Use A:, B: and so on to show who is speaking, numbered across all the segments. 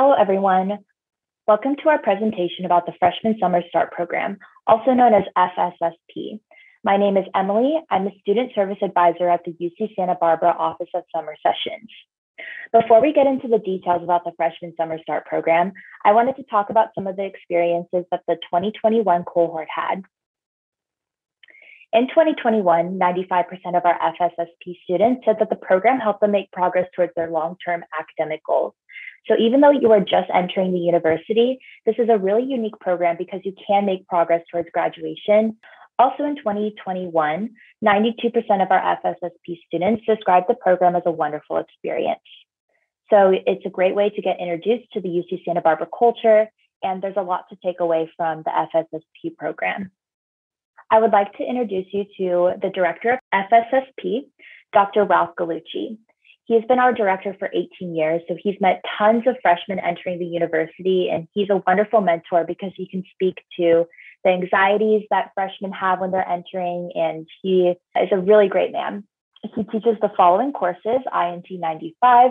A: Hello, everyone. Welcome to our presentation about the Freshman Summer Start Program, also known as FSSP. My name is Emily. I'm a Student Service Advisor at the UC Santa Barbara Office of Summer Sessions. Before we get into the details about the Freshman Summer Start Program, I wanted to talk about some of the experiences that the 2021 cohort had. In 2021, 95% of our FSSP students said that the program helped them make progress towards their long-term academic goals. So even though you are just entering the university, this is a really unique program because you can make progress towards graduation. Also in 2021, 92% of our FSSP students described the program as a wonderful experience. So it's a great way to get introduced to the UC Santa Barbara culture, and there's a lot to take away from the FSSP program. I would like to introduce you to the director of FSSP, Dr. Ralph Gallucci. He has been our director for 18 years, so he's met tons of freshmen entering the university, and he's a wonderful mentor because he can speak to the anxieties that freshmen have when they're entering, and he is a really great man. He teaches the following courses INT 95,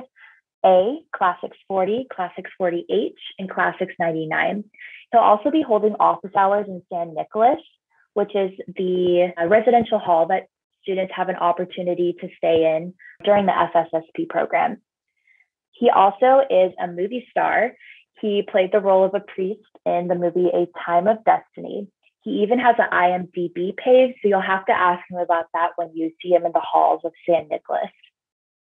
A: A, Classics 40, Classics 40H, and Classics 99. He'll also be holding office hours in San Nicolas, which is the uh, residential hall that students have an opportunity to stay in during the FSSP program. He also is a movie star. He played the role of a priest in the movie A Time of Destiny. He even has an IMDb page, so you'll have to ask him about that when you see him in the halls of San Nicolas.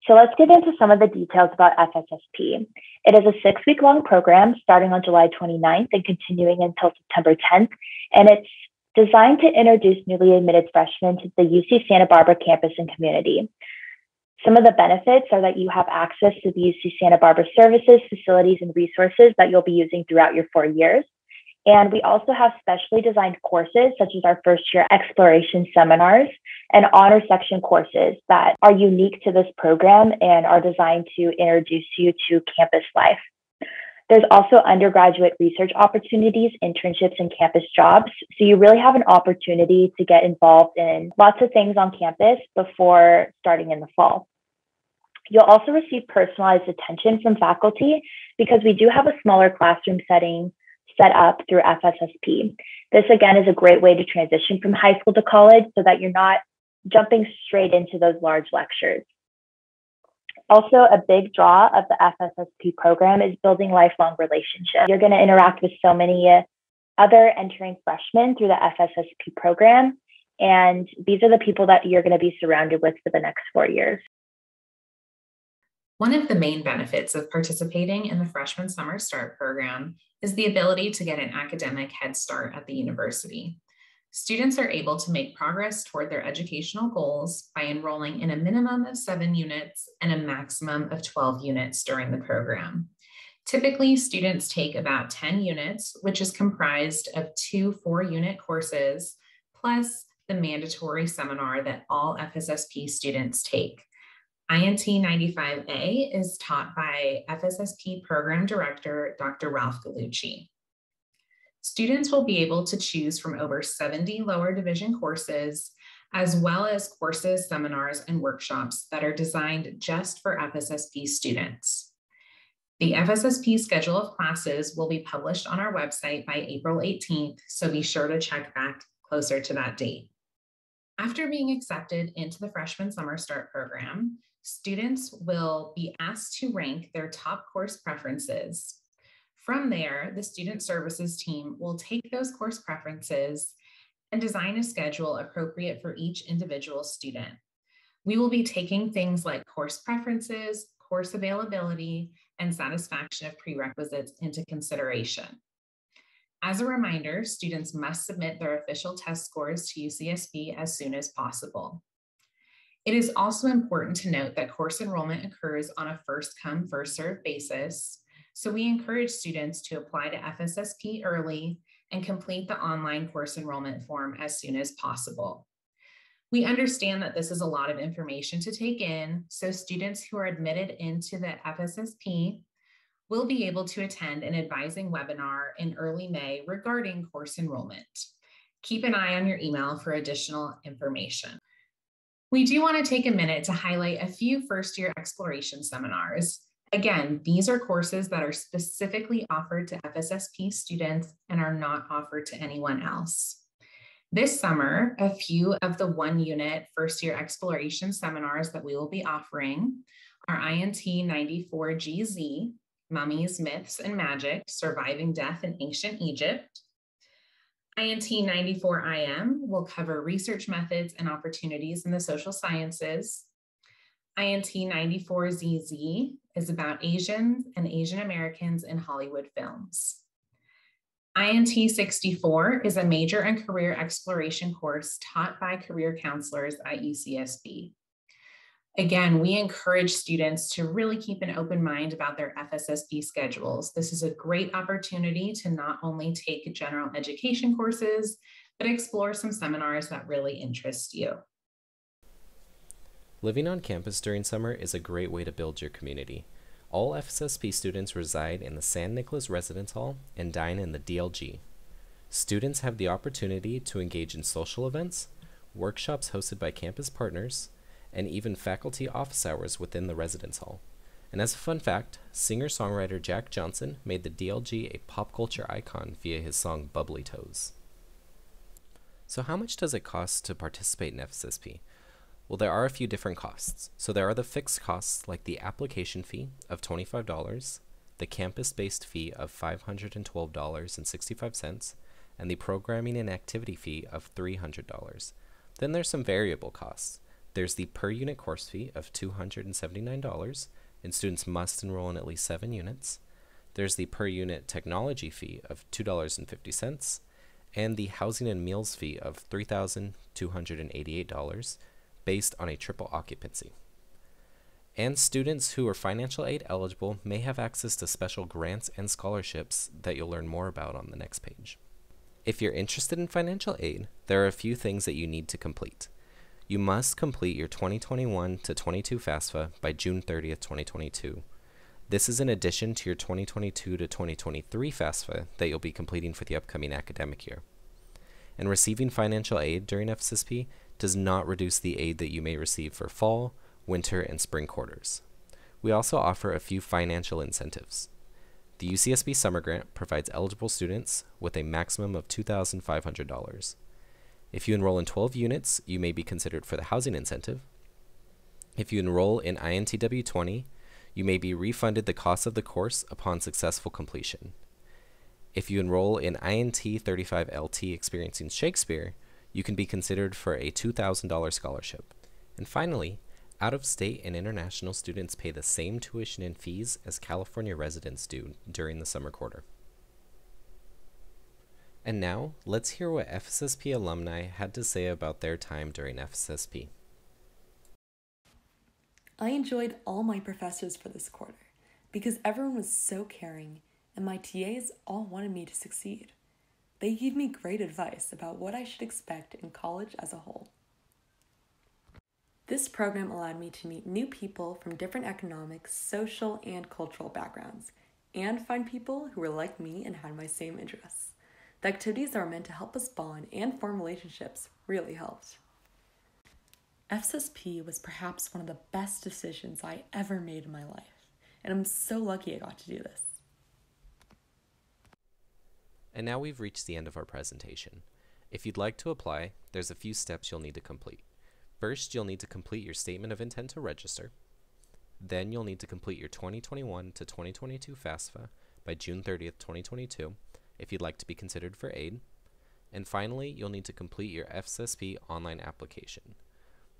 A: So let's get into some of the details about FSSP. It is a six week long program starting on July 29th and continuing until September 10th. And it's designed to introduce newly admitted freshmen to the UC Santa Barbara campus and community. Some of the benefits are that you have access to the UC Santa Barbara services, facilities, and resources that you'll be using throughout your four years. And we also have specially designed courses, such as our first year exploration seminars and honor section courses that are unique to this program and are designed to introduce you to campus life. There's also undergraduate research opportunities, internships, and campus jobs. So you really have an opportunity to get involved in lots of things on campus before starting in the fall. You'll also receive personalized attention from faculty because we do have a smaller classroom setting set up through FSSP. This again is a great way to transition from high school to college so that you're not jumping straight into those large lectures. Also, a big draw of the FSSP program is building lifelong relationships. You're going to interact with so many uh, other entering freshmen through the FSSP program, and these are the people that you're going to be surrounded with for the next four years.
B: One of the main benefits of participating in the Freshman Summer Start program is the ability to get an academic head start at the university students are able to make progress toward their educational goals by enrolling in a minimum of seven units and a maximum of 12 units during the program. Typically, students take about 10 units, which is comprised of two four unit courses, plus the mandatory seminar that all FSSP students take. INT 95A is taught by FSSP Program Director Dr. Ralph Gallucci. Students will be able to choose from over 70 lower division courses, as well as courses, seminars, and workshops that are designed just for FSSP students. The FSSP schedule of classes will be published on our website by April 18th, so be sure to check back closer to that date. After being accepted into the Freshman Summer Start program, students will be asked to rank their top course preferences from there, the student services team will take those course preferences and design a schedule appropriate for each individual student. We will be taking things like course preferences, course availability, and satisfaction of prerequisites into consideration. As a reminder, students must submit their official test scores to UCSB as soon as possible. It is also important to note that course enrollment occurs on a first come, first served basis, so we encourage students to apply to FSSP early and complete the online course enrollment form as soon as possible. We understand that this is a lot of information to take in, so students who are admitted into the FSSP will be able to attend an advising webinar in early May regarding course enrollment. Keep an eye on your email for additional information. We do want to take a minute to highlight a few first year exploration seminars Again, these are courses that are specifically offered to FSSP students and are not offered to anyone else. This summer, a few of the one unit first year exploration seminars that we will be offering are INT 94GZ, Mummies, Myths, and Magic Surviving Death in Ancient Egypt. INT 94IM will cover research methods and opportunities in the social sciences. INT 94ZZ is about Asians and Asian Americans in Hollywood films. INT 64 is a major and career exploration course taught by career counselors at UCSB. Again, we encourage students to really keep an open mind about their FSSP schedules. This is a great opportunity to not only take general education courses, but explore some seminars that really interest you.
C: Living on campus during summer is a great way to build your community. All FSSP students reside in the San Nicolas Residence Hall and dine in the DLG. Students have the opportunity to engage in social events, workshops hosted by campus partners, and even faculty office hours within the residence hall. And as a fun fact, singer songwriter Jack Johnson made the DLG a pop culture icon via his song Bubble Toes. So, how much does it cost to participate in FSSP? Well, there are a few different costs. So there are the fixed costs like the application fee of $25, the campus based fee of $512.65, and the programming and activity fee of $300. Then there's some variable costs. There's the per unit course fee of $279, and students must enroll in at least seven units. There's the per unit technology fee of $2.50, and the housing and meals fee of $3,288 based on a triple occupancy. And students who are financial aid eligible may have access to special grants and scholarships that you'll learn more about on the next page. If you're interested in financial aid, there are a few things that you need to complete. You must complete your 2021 to 22 FAFSA by June 30th, 2022. This is in addition to your 2022 to 2023 FAFSA that you'll be completing for the upcoming academic year. And receiving financial aid during FSSP does not reduce the aid that you may receive for fall, winter, and spring quarters. We also offer a few financial incentives. The UCSB Summer Grant provides eligible students with a maximum of $2,500. If you enroll in 12 units, you may be considered for the housing incentive. If you enroll in INTW 20, you may be refunded the cost of the course upon successful completion. If you enroll in INT 35LT Experiencing Shakespeare, you can be considered for a $2,000 scholarship. And finally, out of state and international students pay the same tuition and fees as California residents do during the summer quarter. And now, let's hear what FSSP alumni had to say about their time during FSSP.
D: I enjoyed all my professors for this quarter because everyone was so caring and my TAs all wanted me to succeed. They gave me great advice about what I should expect in college as a whole. This program allowed me to meet new people from different economic, social, and cultural backgrounds, and find people who were like me and had my same interests. The activities that were meant to help us bond and form relationships really helped. FSSP was perhaps one of the best decisions I ever made in my life, and I'm so lucky I got to do this.
C: And now we've reached the end of our presentation. If you'd like to apply, there's a few steps you'll need to complete. First, you'll need to complete your statement of intent to register. Then you'll need to complete your 2021 to 2022 FAFSA by June 30th, 2022, if you'd like to be considered for aid. And finally, you'll need to complete your FSSP online application.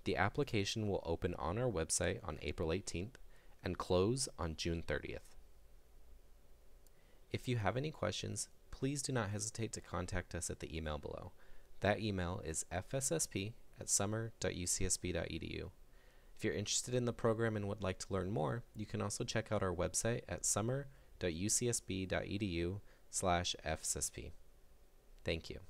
C: The application will open on our website on April 18th and close on June 30th. If you have any questions, please do not hesitate to contact us at the email below. That email is fssp at summer.ucsb.edu. If you're interested in the program and would like to learn more, you can also check out our website at summer.ucsb.edu slash fssp. Thank you.